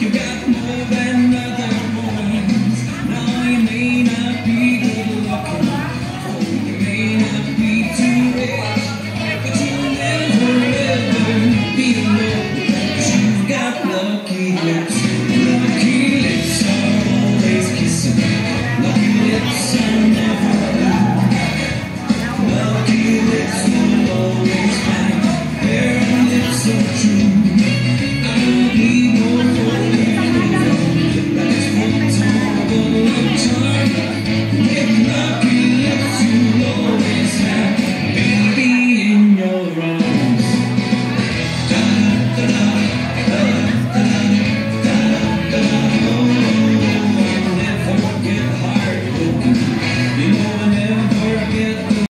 You got my